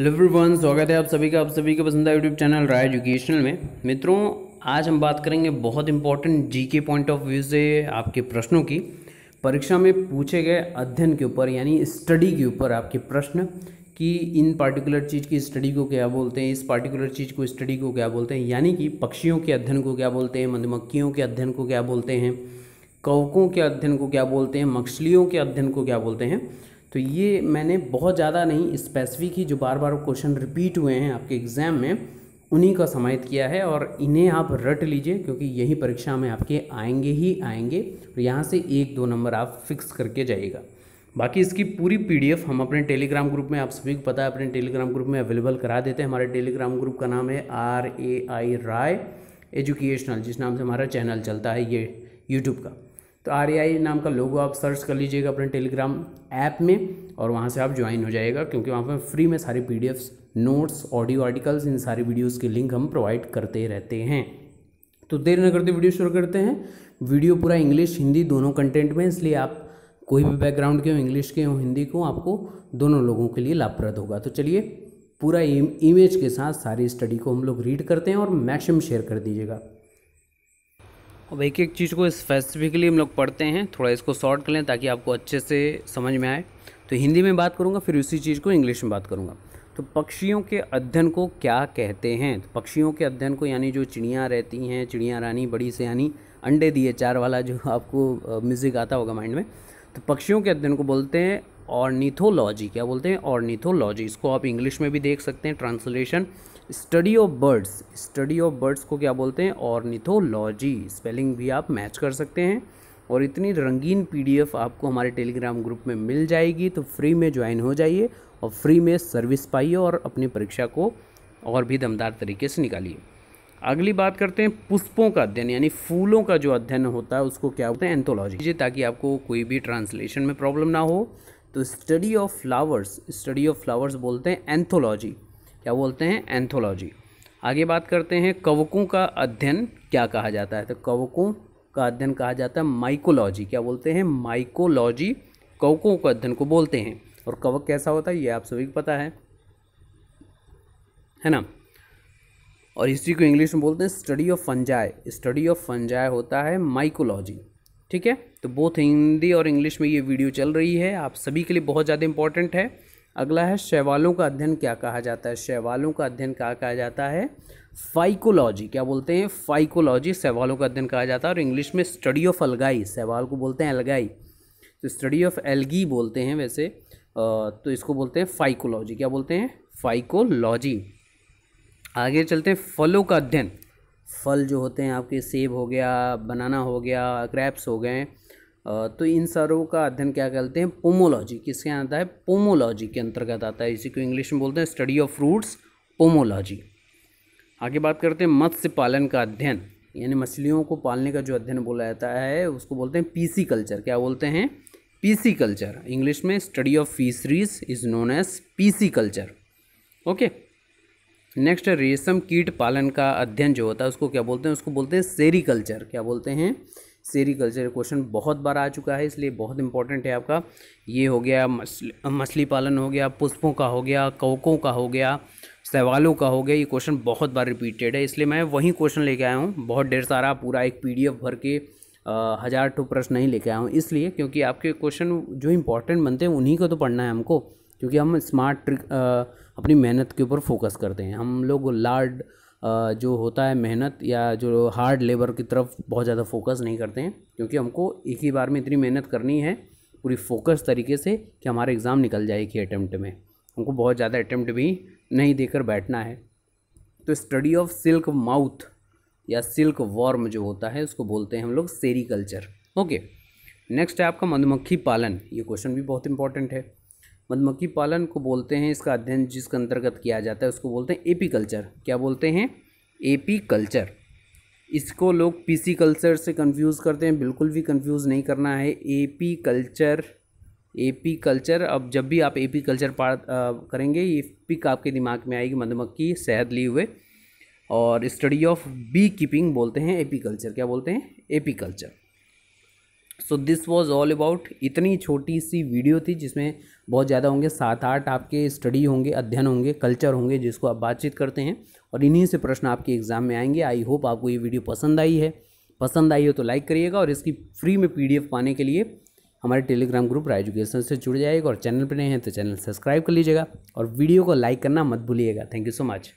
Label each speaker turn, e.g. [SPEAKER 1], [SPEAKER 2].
[SPEAKER 1] Hello everyone स्वागत है आप सभी का, आप सभी का पसंद है यूट्यूब चैनल राय एजुकेशनल में। मित्रों, आज हम बात करेंगे बहुत important GK point of view से आपके प्रश्नों की। परीक्षा में पूछे गए अध्ययन के ऊपर, यानी स्टडी के ऊपर आपके प्रश्न, कि इन पार्टिकुलर चीज़ की स्टडी को क्या बोलते हैं, इस पार्टिकुलर चीज़ को स्टडी को क्या बोलते हैं, यानी कि पक्षियों के अध्ययन को क्या बोलते हैं, मधुमक्खियों के अध्ययन को क्या बोलते हैं, कवकों के अध्ययन को क्या बोलते हैं, मछलियों के अध्ययन को क्या बोलते हैं। तो ये मैंने बहुत ज़्यादा नहीं स्पेसिफिक ही जो बार बार क्वेश्चन रिपीट हुए हैं आपके एग्ज़ाम में, उन्हीं का समाहित किया है और इन्हें आप रट लीजिए क्योंकि यही परीक्षा में आपके आएँगे ही आएँगे और यहाँ से एक दो नंबर आप फिक्स करके जाइएगा। बाकी इसकी पूरी पीडीएफ हम अपने टेलीग्राम ग्रुप में आप सभी को पता है, अपने टेलीग्राम ग्रुप में अवेलेबल करा देते हैं। हमारे टेलीग्राम ग्रुप का नाम है R A I Rai educational जिस नाम से हमारा चैनल चलता है ये यूट्यूब का। तो आर नाम का लोगो आप सर्च कर लीजिएगा अपने टेलीग्राम ऐप में और वहाँ से आप ज्वाइन हो जाएगा क्योंकि वहाँ पर फ्री में सारी पी नोट्स ऑडियो आर्टिकल्स इन सारी वीडियोज़ के लिंक हम प्रोवाइड करते रहते हैं। तो देर न करते वीडियो शुरू करते हैं। वीडियो पूरा इंग्लिश हिंदी दोनों कंटेंट में, इसलिए आप कोई भी बैकग्राउंड के हो इंग्लिश के हो हिंदी को आपको दोनों लोगों के लिए लाभप्रद होगा। तो चलिए पूरा इमेज के साथ सारी स्टडी को हम लोग रीड करते हैं और मैक्सिमम शेयर कर दीजिएगा। अब एक एक चीज़ को स्पेसिफिकली हम लोग पढ़ते हैं, थोड़ा इसको शॉर्ट कर लें ताकि आपको अच्छे से समझ में आए। तो हिंदी में बात करूँगा, फिर उसी चीज़ को इंग्लिश में बात करूँगा। तो पक्षियों के अध्ययन को क्या कहते हैं? तो पक्षियों के अध्ययन को यानी जो चिड़ियाँ रहती हैं, चिड़िया रानी, बड़ी से यानी अंडे दिए, चार वाला जो आपको म्यूज़िक आता होगा माइंड में। तो पक्षियों के अध्ययन को बोलते हैं ऑर्निथोलॉजी क्या बोलते हैं? ऑर्निथोलॉजी इसको आप इंग्लिश में भी देख सकते हैं translation study of birds study of birds को क्या बोलते हैं? ऑर्निथोलॉजी स्पेलिंग भी आप मैच कर सकते हैं, और इतनी रंगीन पीडीएफ आपको हमारे टेलीग्राम ग्रुप में मिल जाएगी तो फ्री में ज्वाइन हो जाइए, और फ्री में सर्विस पाइए, और अपनी परीक्षा को और भी दमदार तरीके से निकालिए। अगली बात करते हैं, पुष्पों का अध्ययन, यानी फूलों का जो अध्ययन होता है, उसको क्या बोलते हैं? एंथोलॉजी ताकि आपको कोई भी ट्रांसलेशन में प्रॉब्लम ना हो। तो study of flowers study of flowers बोलते हैं एंथोलॉजी क्या बोलते हैं? एंथोलॉजी आगे बात करते हैं, कवकों का अध्ययन क्या कहा जाता है? तो कवकों का अध्ययन कहा जाता है माइकोलॉजी क्या बोलते हैं? माइकोलॉजी कवकों का अध्ययन को बोलते हैं। और कवक कैसा होता है? ये आप सभी को पता है। है ना? और इसी को इंग्लिश में बोलते हैं study of fungi study of fungi होता है माइकोलॉजी ठीक है? तो बोथ हिंदी और इंग्लिश में ये वीडियो चल रही है। आप सभी के लिए बहुत ज़्यादा इंपॉर्टेंट है। अगला है, शैवालों का अध्ययन क्या कहा जाता है? शैवालों का अध्ययन क्या कहा जाता है? फाइकोलॉजी क्या बोलते हैं? फाइकोलॉजी शैवालों का अध्ययन कहा जाता है। और इंग्लिश में स्टडी ऑफ़ अलगाई शैवाल को बोलते हैं अलगाई तो स्टडी ऑफ़ एल्गी बोलते हैं वैसे। तो इसको बोलते हैं फाइकोलॉजी क्या बोलते हैं? फाइकोलॉजी आगे चलते हैं, फलों का अध्ययन। फल जो होते हैं, आपके सेब हो गया, बनाना हो गया क्रैप्स हो गए तो इन सारों का अध्ययन क्या कहते हैं? पोमोलॉजी किसके आता है? पोमोलॉजी के अंतर्गत आता है, इसी को इंग्लिश में बोलते हैं स्टडी ऑफ़ फ्रूट्स पोमोलॉजी आगे बात करते हैं, मत्स्य पालन का अध्ययन, यानी मछलियों को पालने का जो अध्ययन बोला जाता है, उसको बोलते हैं पीसी कल्चर क्या बोलते हैं? पीसी कल्चर इंग्लिश में study of fisheries is known as pisciculture okay? Next रेशम कीट पालन का अध्ययन जो होता है, उसको क्या बोलते हैं? उसको बोलते हैं सेरिकल्चर क्या बोलते हैं? सेरिकल्चर क्वेश्चन बहुत बार आ चुका है, इसलिए बहुत इंपॉर्टेंट है आपका। ये हो गया मछली पालन हो गया, पुष्पों का हो गया कौकों का हो गया सवालों का हो गया, ये क्वेश्चन बहुत बार रिपीटेड है, इसलिए मैं वही क्वेश्चन लेके आया हूँ। बहुत ढेर सारा पूरा एक पीडीएफ भर के हज़ार टू प्रश्न नहीं लेके आया हूँ, इसलिए क्योंकि आपके क्वेश्चन जो इंपॉर्टेंट बनते हैं, उन्हीं को तो पढ़ना है हमको, क्योंकि हम स्मार्ट ट्रिक अपनी मेहनत के ऊपर फोकस करते हैं। हम लोग लार्ड जो होता है मेहनत या जो हार्ड लेबर की तरफ़ बहुत ज़्यादा फोकस नहीं करते हैं, क्योंकि हमको एक ही बार में इतनी मेहनत करनी है, पूरी फोकस तरीके से कि हमारा एग्ज़ाम निकल जाए एक ही अटैम्प्ट में। हमको बहुत ज़्यादा अटैम्प्ट भी नहीं देकर बैठना है। तो स्टडी ऑफ़ सिल्क माउथ या सिल्क वॉर्म जो होता है, उसको बोलते हैं हम लोग सेरिकल्चर। ओके, नेक्स्ट है आपका मधुमक्खी पालन। ये क्वेश्चन भी बहुत इंपॉर्टेंट है। मधुमक्खी पालन को बोलते हैं, इसका अध्ययन जिसके अंतर्गत किया जाता है, उसको बोलते हैं एपी कल्चर क्या बोलते हैं? एपी कल्चर इसको लोग पीसी कल्चर से कंफ्यूज करते हैं, बिल्कुल भी कंफ्यूज नहीं करना है। एपी कल्चर एपी कल्चर अब जब भी आप एपी कल्चर पा करेंगे, ये पिक आपके दिमाग में आएगी, मधुमक्खी शहद लिए हुए। और स्टडी ऑफ़ बी कीपिंग बोलते हैं एपी कल्चर क्या बोलते हैं? Apiculture so this was all about इतनी छोटी सी वीडियो थी जिसमें बहुत ज़्यादा होंगे, सात आठ आपके स्टडी होंगे, अध्ययन होंगे कल्चर होंगे, जिसको आप बातचीत करते हैं और इन्हीं से प्रश्न आपके एग्ज़ाम में आएँगे। आई होप आपको ये वीडियो पसंद आई है। पसंद आई हो तो लाइक करिएगा और इसकी फ्री में पीडीएफ पाने के लिए हमारे टेलीग्राम ग्रुप राय एजुकेशन से जुड़ जाएगा और चैनल पर नए हैं तो चैनल सब्सक्राइब कर लीजिएगा और वीडियो को लाइक करना मत भूलिएगा। Thank you so much